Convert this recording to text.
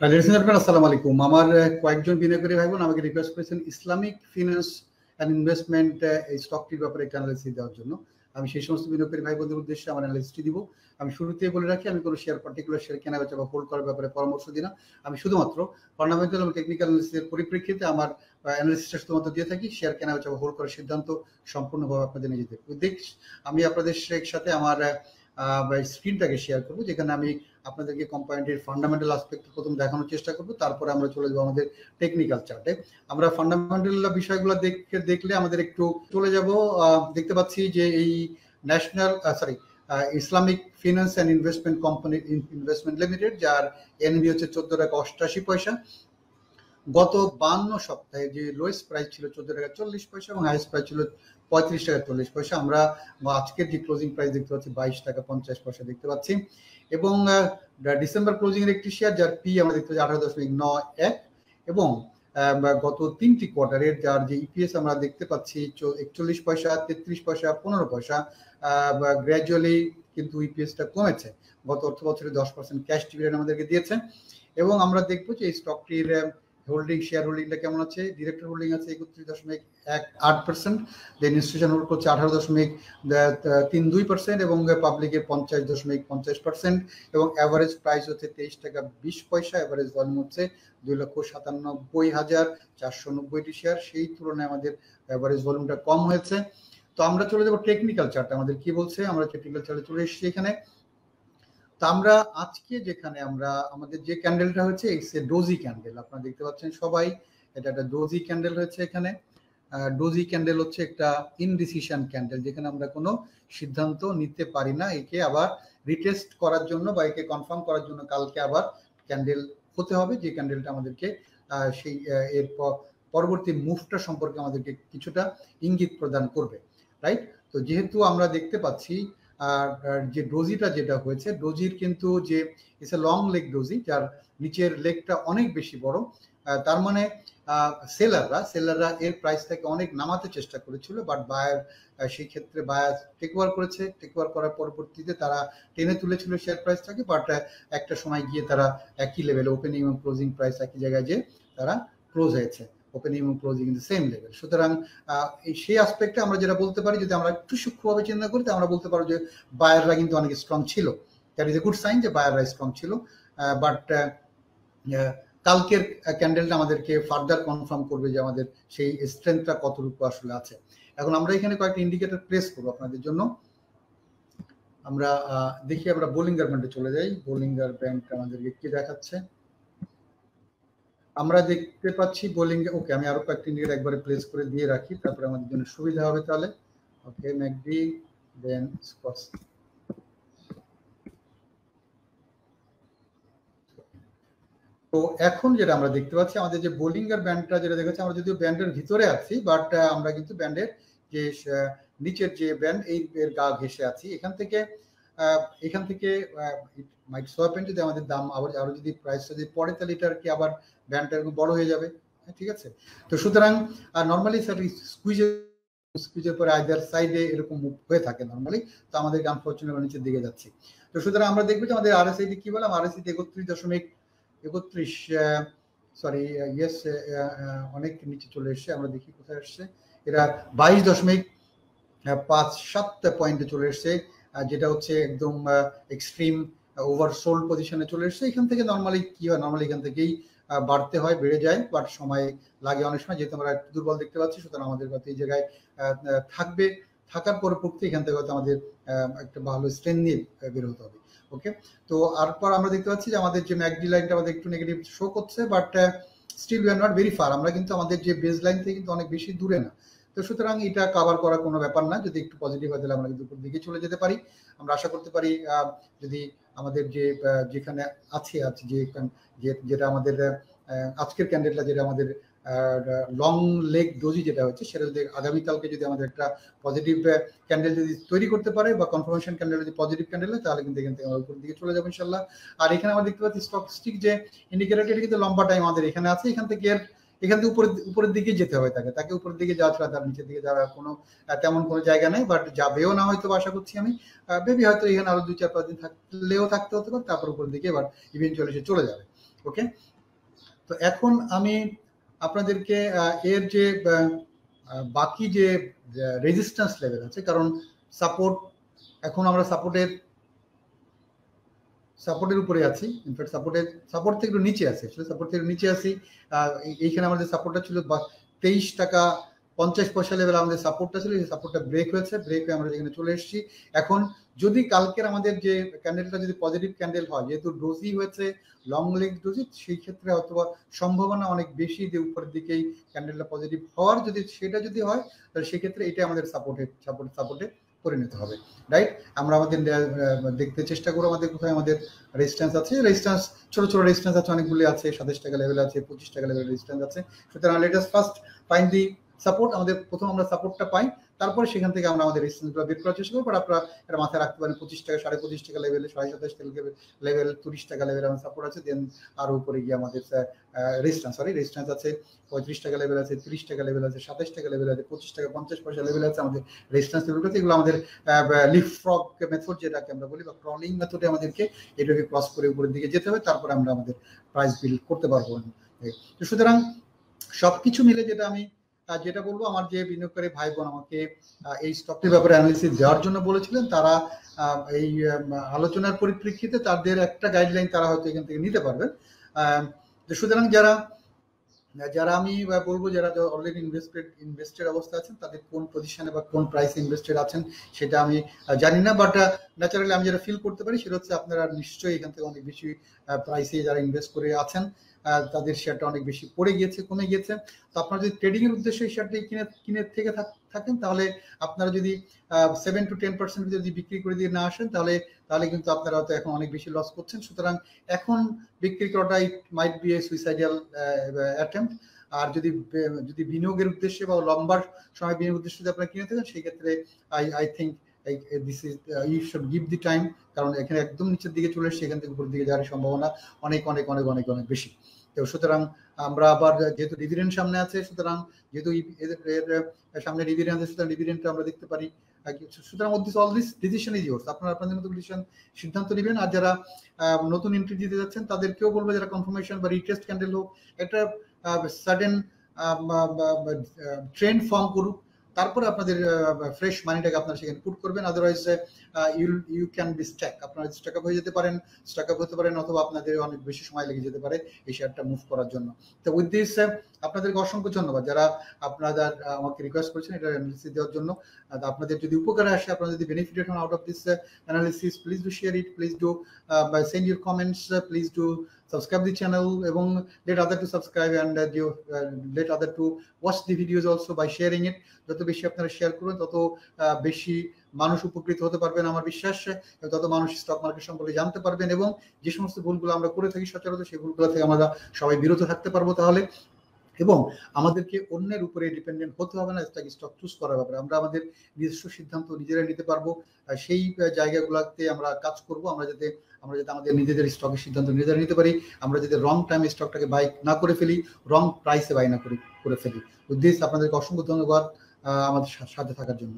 আসসালামু আলাইকুম। আমার কয়েকজন বিনিয়োগকারী ভাই বোন আমাকে রিকোয়েস্ট করেছেন ইসলামিক ফিনান্স অ্যান্ড ইনভেস্টমেন্ট এই স্টকটির ব্যাপারে একটা অ্যানালিসিস দেওয়ার জন্য। আমি সেই সমস্ত বিনিয়োগকারী ভাই বোনদের উদ্দেশ্যে আমার অ্যানালিসিসটি দিব। আমি শুরুতে বলে রাখি, আমি কোনো শেয়ার পার্টিকুলার শেয়ার কেনা বেচা বা হোল্ড করার ব্যাপারে পরামর্শ দিই না। আমি শুধুমাত্র ফান্ডামেন্টাল এবং টেকনিক্যাল অ্যানালিসিসের পরিপ্রেক্ষিতে আমার অ্যানালিসিসটা শুধুমাত্র দিয়ে থাকি শেয়ার কেনা বেচা বা হোল্ড করার সিদ্ধান্ত সম্পূর্ণভাবে আপনাদের নিজেদের। উদ্দেশ্য, আমি আপনাদের সাথে আমার স্ক্রিনটাকে শেয়ার করব, যেখানে আমি আপনাদেরকে ফান্ডামেন্টাল আসপেক্ট প্রথম দেখানোর চেষ্টা করব, তারপরে আমরা চলে যাব আমাদের টেকনিক্যাল চার্টে আমরা ফান্ডামেন্টাল বিষয়গুলো দেখে, দেখলে আমাদের একটু চলে যাব দেখতে পাচ্ছি যে এই national sorry Islamic finance and investment company investment limited যার এনবি হচ্ছে চোদ্দ টাকা অষ্টাশি পয়সা। গত বান্ন সপ্তাহে যে লোয়েস্ট প্রাইস ছিল চোদ্দ টাকা চল্লিশ পয়সা এবং হাইয়েস্ট প্রাইস ছিল পঁয়ত্রিশ টাকা চল্লিশ পয়সা। আমরা আজকের যে ক্লোজিং প্রাইস দেখতে পাচ্ছি, বাইশ টাকা পঞ্চাশ পয়সা দেখতে পাচ্ছি। এবং ডিসেম্বর ক্লোজিং এর একটি শেয়ার যার পি আমরা দেখতে পাচ্ছি আঠারো দশমিক নয় এক। এবং গত তিনটি কোয়ার্টারের যার যে ইপিএস আমরা দেখতে পাচ্ছি একচল্লিশ পয়সা, তেত্রিশ পয়সা, পনেরো পয়সা গ্র্যাজুয়ালি কিন্তু ইপিএসটা কমেছে। গত অর্থ বছরে দশ পার্সেন্ট ক্যাশ ডিভিডেন্ড আমাদেরকে দিয়েছে। এবং আমরা দেখব যে এই স্টকটির হোল্ডিং শেয়ার হোল্ডিংটা কেমন আছে? ডিরেক্টর হোল্ডিং আছে একত্রিশ দশমিক এক আট পার্সেন্ট দেন ইনস্টিটিউশন হোল্ড করছে আঠারো দশমিক তিন দুই পার্সেন্ট এবং পাবলিকের পঞ্চাশ দশমিক পঞ্চাশ পার্সেন্ট এবং অ্যাভারেজ প্রাইস হচ্ছে তেইশ টাকা বিশ পয়সা অ্যাভারেজ ভলিউম হচ্ছে দুই লক্ষ সাতানব্বই হাজার চারশো নব্বইটি শেয়ার সেই তুলনায় আমাদের অ্যাভারেজ ভলিউমটা কম হয়েছে। তো আমরা চলে যাব টেকনিক্যাল চার্টে আমাদের কি বলছে? আমরা টেকনিক্যাল চার্টে চলে এসেছি এখানে। তো আমরা আজকে যেখানে আমরা, আমাদের যে ক্যান্ডেলটা হচ্ছে ডোজি ক্যান্ডেল আপনারা দেখতে পাচ্ছেন সবাই, এটা একটা ডোজি ক্যান্ডেল হচ্ছে এখানে। ডোজি ক্যান্ডেল হচ্ছে একটা ইনডিসিশন ক্যান্ডেল যেখানে আমরা কোনো সিদ্ধান্ত নিতে পারি না। একে আবার রিটেস্ট করার জন্য বা একে কনফার্ম করার জন্য কালকে আবার ক্যান্ডেল হতে হবে। যে ক্যান্ডেলটা আমাদেরকে সেই এর পরবর্তী মুভটা সম্পর্কে আমাদেরকে কিছুটা ইঙ্গিত প্রদান করবে রাইট তো যেহেতু আমরা দেখতে পাচ্ছি যে ডোজিটা যেটা হয়েছে, ডোজির কিন্তু যে it's a long leg doji যার নিচের লেগটা অনেক বেশি বড় তার মানে সেলাররা সেলাররা এর প্রাইস থেকে অনেক নামাতে চেষ্টা করেছিল বাট বায়ার সেই ক্ষেত্রে বায়ার টেক ওভার করেছে টেক ওভার করার পরবর্তীতে তারা টেনে তুলেছিল শেয়ার প্রাইসটাকে বাট একটা সময় গিয়ে তারা একই লেভেলে ওপেনিং এবং ক্লোজিং প্রাইস একই জায়গায় যে তারা ক্লোজ হয়েছে। ওপেনিং এবং closing in the same level সুতরাং সেই আসপেক্টে আমরা যেটা বলতে পারি, যদি আমরা একটু সূক্ষ্মভাবে চিন্তা করি তো আমরা বলতে পারব যে বায়াররা কিন্তু অনেক স্ট্রং ছিল। That is a good sign যে বায়াররা স্ট্রং ছিল। বাট কালকের ক্যান্ডেলটা আমাদেরকে ফার্দার কনফার্ম করবে যে আমাদের সেই স্ট্রেংথটা কতটুকু আসলে আছে। এখন আমরা এখানে কয়েকটা ইন্ডিকেটর প্লেস করব আপনাদের জন্য। আমরা দেখি আমরা বোলিঙ্গার ব্যান্ডে চলে যাই। বোলিঙ্গার ব্যান্ড আমাদেরকে কি দেখাচ্ছে? আমরা দেখতে পাচ্ছি বোলিং ওকে আমি আরও কয়েকটি ইন্ডিকেট একবারে প্লেস করে দিয়ে রাখি, তারপরে আমাদের জন্য সুবিধা হবে তাহলে। ওকে ম্যাকডি দেন স্কটস তো এখন যেটা আমরা দেখতে পাচ্ছি, আমাদের যে বোলিং এর ব্যান্ডটা যেটা দেখাচ্ছে আমরা যদিও ব্যান্ডের ভিতরে আছি বাট আমরা কিন্তু ব্যান্ডের যে নিচের যে ব্যান্ড এই এর গা ঘেসে আছি। এখান থেকে এখান থেকে মাইট সোয়াপেন যদি আমাদের দাম আবার, আরও যদি প্রাইসটা যদি পড়ে, তাহলে এটা আর কি আবার ব্যান্ডটা বড় হয়ে যাবে। ঠিক আছে? তো সুতরাং আর নর্মালি স্যার স্কুইজের স্কুইজের পরে আইদার সাইডে এরকম মুভ হয়ে থাকে নর্মালি তো আমাদের আনফর্চুনেট নিচের দিকে যাচ্ছে। তো সুতরাং আমরা দেখব যে আমাদের আর আরএসআইডি কি বললাম? আর আরএসআইডি একত্রিশ দশমিক, একত্রিশ সরি ইয়েস অনেক নিচে চলে এসছে, আমরা দেখি কোথায় এসছে। এরা বাইশ দশমিক পাঁচ সাত পয়েন্টে চলে এসছে। যেটা হচ্ছে একদম এক্সট্রিম ওভার সোল্ড পজিশনে চলে এসছে, এখান থেকে নর্মালি কি হয়? নর্মালি এখান থেকেই বাড়তে হয়, বেড়ে যায় বাট সময় লাগে অনেক সময়, যেহেতু আমরা দুর্বল দেখতে পাচ্ছি, সুতরাং আমাদের হয়তো এই জায়গায় থাকবে, থাকার পরবর্তী এখান থেকে হয়তো আমাদের একটা ভালো স্ট্রেন নিয়ে বের হতে হবে ওকে তো তারপর আমরা দেখতে পাচ্ছি যে আমাদের যে ম্যাকডি লাইনটা আমাদের একটু নেগেটিভ শো করছে but still we are not very far আমরা কিন্তু আমাদের যে বেস লাইন থেকে কিন্তু অনেক বেশি দূরে না। তো সুতরাং এটা কাভার করা কোনো ব্যাপার না। যদি একটু পজিটিভ হয় তাহলে আমরা কিন্তু উপর দিকে চলে যেতে পারি। আমরা আশা করতে পারি যদি আমাদের যে যেখানে আছে আছে যে যেটা আমাদের আজকের ক্যান্ডেলটা যেটা আমাদের লং লেগ ডোজি যেটা হচ্ছে, সেটা যদি আগামীকালকে যদি আমাদের একটা পজিটিভ ক্যান্ডেল যদি তৈরি করতে পারে বা কনফার্মেশন ক্যান্ডেল যদি পজিটিভ ক্যান্ডেল হয়, তাহলে কিন্তু এখান থেকে আমরা উপরের দিকে চলে যাব ইনশাল্লাহ আর এখানে আমরা দেখতে পাচ্ছি স্টকস্টিক যে ইন্ডিকেটর এটা কিন্তু লম্বা টাইম আমাদের এখানে আছে। এখান থেকে এর এখান থেকে উপরের উপরের দিকে যেতে হবে তাকে। তাকে উপরের দিকে যাওয়া ছাড়া তার নিচের দিকে যাওয়ার কোনো তেমন কোনো জায়গা নেই বাট যাবেও না হয়তো আশা করছি আমি। বেবি হয়তো এখানে আরও দুই চার পাঁচ দিন থাকলেও থাকতে হতে পারে, তারপর উপরের দিকে এবার ইভেন্চুয়ালি সে চলে যাবে। ওকে তো এখন আমি আপনাদেরকে এর যে বাকি যে রেজিস্ট্যান্স লেভেল আছে, কারণ সাপোর্ট এখন আমরা সাপোর্টের সাপোর্টের উপরে আছি। ইনফ্যাক্ট সাপোর্টের সাপোর্ট থেকে একটু নিচে আছে। সাপোর্ট থেকে নিচে আছি। এইখানে আমাদের সাপোর্টটা ছিল তেইশ টাকা পঞ্চাশ পয়সা লেভেল আমাদের সাপোর্টটা ছিল। সেই সাপোর্টটা ব্রেক হয়েছে। ব্রেক হয়ে আমরা যেখানে চলে এসেছি। এখন যদি কালকের আমাদের যে ক্যান্ডেলটা যদি পজিটিভ ক্যান্ডেল হয়, যেহেতু ডোজি হয়েছে লং লেগ ডোজি সেই ক্ষেত্রে অথবা সম্ভাবনা অনেক বেশি যে উপরের দিকেই ক্যান্ডেলটা পজিটিভ হওয়ার যদি, সেটা যদি হয়, তাহলে সেক্ষেত্রে এটা আমাদের সাপোর্টে সাপোর্ট সাপোর্টে পরিণত হবে রাইট আমরা আমাদের দেখতে চেষ্টা করব আমাদের কোথায় আমাদের রেজিস্ট্যান্স আছে। রেজিস্ট্যান্স ছোট ছোট রেজিস্ট্যান্স আছে, অনেকগুলি আছে, সাতাশ টাকা লেভেল আছে, পঁচিশ টাকা লেভেল রেজিস্ট্যান্স আছে। সুতরাং latest first fine the support আমাদের প্রথম আমরা সাপোর্টটা পাই। তারপরে সেখান থেকে আমরা আমাদের রেজিস্ট্যান্সগুলো বের করার চেষ্টা করব। আপনারা এটা মাথায় রাখতে পারেন, পঁচিশ টাকা, সাড়ে পঁচিশ টাকা লেভেলে সাড়ে সাতাশ টাকা লেভেল তিরিশ টাকা লেভেল আমার সাপোর্ট আছে। দেন আরও উপরে গিয়ে আমাদের রেজিস্ট্যান্স সরি রেজিস্ট্যান্স আছে, পঁয়ত্রিশ টাকা লেভেল আছে, তিরিশ টাকা লেভেল আছে, সাতাশ টাকা লেভেল আছে, পঁচিশ টাকা, পঞ্চাশ পয়সা লেভেল আছে, আমাদের রেজিস্ট্যান্স লেভেল আছে। এগুলো আমাদের লিফ ফ্রক মেথড যেটাকে আমরা বলি বা ক্রলিং মেথডে আমাদেরকে এটাকে ক্রস করে উপরের দিকে যেতে হবে। তারপরে আমরা আমাদের প্রাইস বিল্ড করতে পারব। সুতরাং সবকিছু মিলে যেটা আমি যেটা বলব, আমার যে বিনিয়োগকারী ভাই বোন আমাকে এই স্টকটির ব্যাপারে অ্যানালিসিস দেওয়ার জন্য বলেছিলেন, তারা এই আলোচনার পরিপ্রেক্ষিতে তাদের একটা গাইডলাইন তারা হয়তো এখান থেকে নিতে পারবেন। সুতরাং যারা যারা আমি বলব যারা অলরেডি ইনভেস্টেড ইনভেস্টেড অবস্থা আছেন, তাদের কোন পজিশনে বা কোন প্রাইসে ইনভেস্টেড আছেন সেটা আমি জানি না বাট ন্যাচারালি আমি যেটা ফিল করতে পারি সেটা হচ্ছে আপনারা নিশ্চয়ই এখান থেকে অনেক বেশি প্রাইসে যারা ইনভেস্ট করে আছেন তাদের শেয়ারটা অনেক বেশি পড়ে গিয়েছে, কমে গিয়েছে। তো আপনারা যদি ট্রেডিং এর উদ্দেশ্যে শেয়ারটি কিনে কিনে থেকে থাকেন, তাহলে আপনারা যদি সেভেন টু টেন পার্সেন্ট যদি বিক্রি করে দিয়ে না আসেন, তাহলে তাহলে কিন্তু আপনারা হয়তো এখন অনেক বেশি লস করছেন। সুতরাং এখন বিক্রি করাটা it might be a suicidal attempt আর যদি যদি বিনিয়োগের উদ্দেশ্যে বা লম্বার সময় বিনিয়োগের উদ্দেশ্যে যদি আপনারা কিনে থাকেন, সেই ক্ষেত্রে I I think this is you should give the time কারণ এখানে একদম নিচের দিকে চলে এসছে এখান থেকে উপরের দিকে যাওয়ার সম্ভাবনা অনেক অনেক অনেক অনেক অনেক বেশি। তো সুতরাং আমরা আবার যেহেতু ডিভিডেন্ড সামনে আছে, সুতরাং যেহেতু এর সামনে ডিভিডেন্ড আছে, সুতরাং ডিভিডেন্ডটা আমরা দেখতে পারি। সুতরাং this all this decision is yours আপনারা আপনাদের মতো ডিসিশন সিদ্ধান্ত নেবেন। আর যারা নতুন এন্ট্রি দিতে যাচ্ছেন, তাদেরকেও বলব যারা কনফার্মেশন বা রিটেস্ট ক্যান্ডেল হোক, একটা সাডেন ট্রেন্ড ফর্ম করুক। তারপরে আপনাদের ফ্রেশ মানিটাকে আপনারা সেখানে পুট করবেন। Otherwise you you can be stuck আপনারা স্ট্যাক আপ হয়ে যেতে পারেন স্ট্যাক আপ হতে পারেন, অথবা আপনাদের অনেক বেশি সময় লেগে যেতে পারে এই শেয়ারটা মুভ করার জন্য। তো উইথ দিস আপনাদেরকে অসংখ্য ধন্যবাদ। যারা আপনাদের আমাকে রিকোয়েস্ট করেছেন এটা অ্যানালিসিস দেওয়ার জন্য আপনাদের যদি উপকারে আসে আপনারা যদি বেনিফিটেড হন out of this analysis please do share it please do send your comments please do subscribe the channel এবং let and uh, you, uh, let other to watch the videos also by sharing it যত বেশি আপনারা share করবেন তত বেশি মানুষ উপকৃত হতে পারবেন আমার বিশ্বাস তত মানুষ স্টক মার্কেট সম্পর্কে জানতে পারবেন এবং যে সমস্ত ভুলগুলো আমরা করে থাকি সচরাচর সেই ভুলগুলো থেকে আমরা সবাই বিরত থাকতে পারব তাহলে। এবং আমাদেরকে অন্যের উপরে ডিপেন্ডেন্ট হতে হবে না স্টক স্টক চুজ করার ব্যাপারে। আমরা আমাদের নিজস্ব সিদ্ধান্ত নিজেরা নিতে পারব। সেই জায়গাগুলোতে আমরা কাজ করব। আমরা যাতে আমরা যাতে আমাদের নিজেদের স্টকের সিদ্ধান্ত নিজেরা নিতে পারি। আমরা যাতে রং টাইমে স্টকটাকে বাই না করে ফেলি রং প্রাইসে বাই না করে করে ফেলি। উদ্দেশ্য আপনাদেরকে অসংখ্য ধন্যবাদ আমাদের সাথে থাকার জন্য।